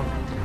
음.